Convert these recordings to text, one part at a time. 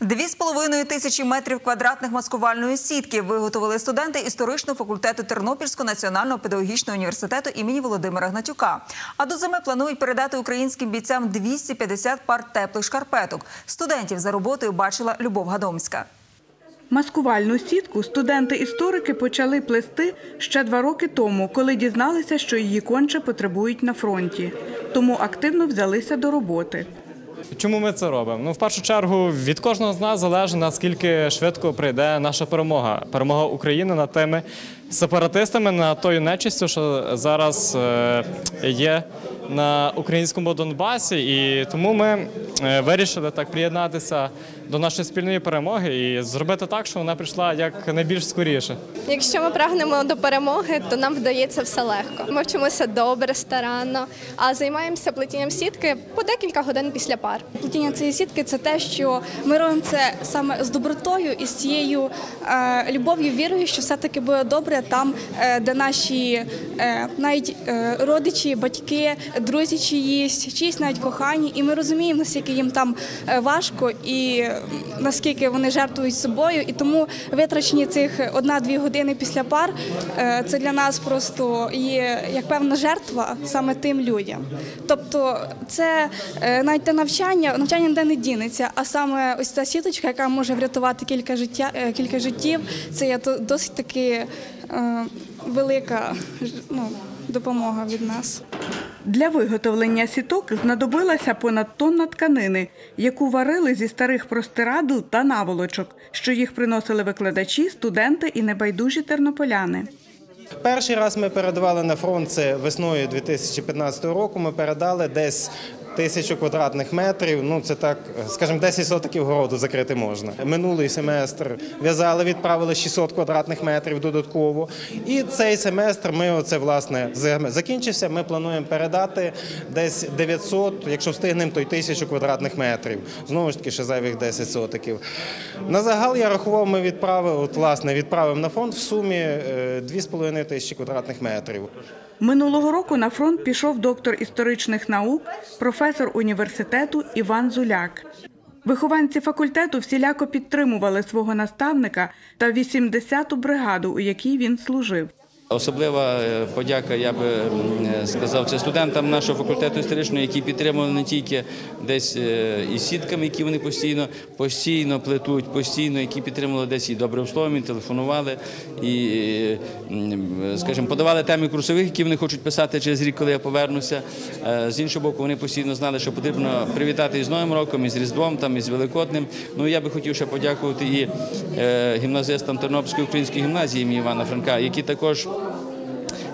Дві з половиною тисячі метрів квадратних маскувальної сітки виготовили студенти історичного факультету Тернопільського національного педагогічного університету імені Володимира Гнатюка. А до зими планують передати українським бійцям 250 пар теплих шкарпеток. Студентів за роботою бачила Любов Гадомська. Маскувальну сітку студенти-історики почали плести ще два роки тому, коли дізналися, що її конче потребують на фронті. Тому активно взялися до роботи. Чому ми це робимо? Ну, в першу чергу, від кожного з нас залежить, наскільки швидко прийде наша перемога. Перемога України над тими сепаратистами, над тою нечистю, що зараз е, є на українському Донбасі. І тому ми е, вирішили так приєднатися до нашої спільної перемоги і зробити так, щоб вона прийшла як найбільш скоріше. Якщо ми прагнемо до перемоги, то нам вдається все легко. Ми вчимося добре, старанно, а займаємося плетінням сітки по декілька годин після пар. Плетіння цієї сітки це те, що ми робимо це саме з добротою і з цією е, любов'ю, вірою, що все-таки буде добре там, е, де наші е, навіть е, родичі, батьки, друзі чиїсь, чиїсь навіть кохані. І ми розуміємо, наскільки їм там е, важко і наскільки вони жертвують собою. І тому витрачені цих одна-дві години після пар е, це для нас просто є як певна жертва саме тим людям. Тобто, це е, навіть те навчання, навчання ніде не дінеться, а саме ось та сіточка, яка може врятувати кілька життя, кілька життів, це є досить таки велика ну, допомога від нас. Для виготовлення сіток знадобилася понад тонна тканини, яку варили зі старих простирадл та наволочок, що їх приносили викладачі, студенти і небайдужі тернополяни. Перший раз ми передавали на фронт це весною 2015 року. Ми передали десь тисячу квадратних метрів. Ну це так, скажімо, 10 сотиків городу закрити можна. Минулий семестр в'язали, відправили 600 квадратних метрів додатково. І цей семестр ми оце власне закінчився. Ми плануємо передати десь 900, якщо встигнемо, то й тисячу квадратних метрів. Знову ж таки, ще зайвих 10 сотиків. На загал я рахував, ми відправили, от власне відправимо на фонд в сумі е, 2,5 тисячі квадратних метрів. Минулого року на фронт пішов доктор історичних наук, професор університету Іван Зуляк. Вихованці факультету всіляко підтримували свого наставника та 80-ту бригаду, у якій він служив. Особлива е, подяка, я би е, сказав, це студентам нашого факультету історичного, які підтримували не тільки десь е, і сітками, які вони постійно постійно плетуть, постійно, які підтримували десь і добрим словом, і телефонували, і, скажімо, подавали теми курсових, які вони хочуть писати через рік, коли я повернуся. З іншого боку, вони постійно знали, що потрібно привітати із Новим роком, і з Різдвом, там, і з Великодним. Ну я би хотів ще подякувати і гімназистам Тернопільської української гімназії імені Івана Франка, які також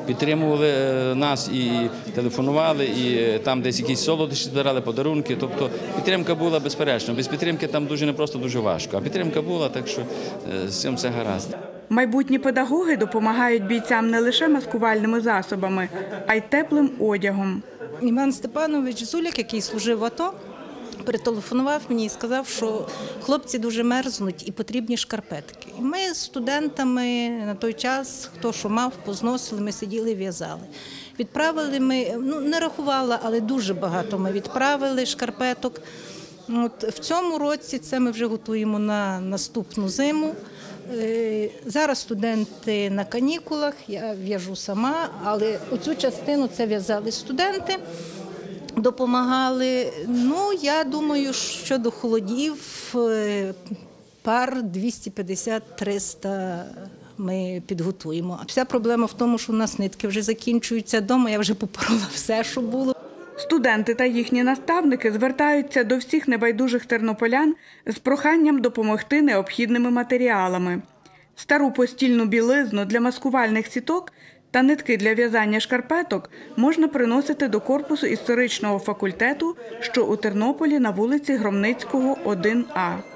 підтримували е, нас і телефонували, і е, там десь якісь солодощі збирали, подарунки. Тобто підтримка була безперечно. Без підтримки там дуже непросто, дуже важко. А підтримка була, так що е, з цим все гаразд. Майбутні педагоги допомагають бійцям не лише маскувальними засобами, а й теплим одягом. Іван Степанович Зуляк, який служив в АТО, перетелефонував мені і сказав, що хлопці дуже мерзнуть і потрібні шкарпетки. І ми з студентами на той час, хто що мав, позносили, ми сиділи в'язали. Відправили ми, ну не рахувала, але дуже багато ми відправили шкарпеток. От в цьому році це ми вже готуємо на наступну зиму. Е, Зараз студенти на канікулах, я в'яжу сама, але оцю частину це в'язали студенти, допомагали. Ну, я думаю, що до холодів е, пар 250-300 ми підготуємо. А вся проблема в тому, що у нас нитки вже закінчуються вдома, я вже попорола все, що було. Студенти та їхні наставники звертаються до всіх небайдужих тернополян з проханням допомогти необхідними матеріалами. Стару постільну білизну для маскувальних сіток та нитки для в'язання шкарпеток можна приносити до корпусу історичного факультету, що у Тернополі на вулиці Громницького, 1А.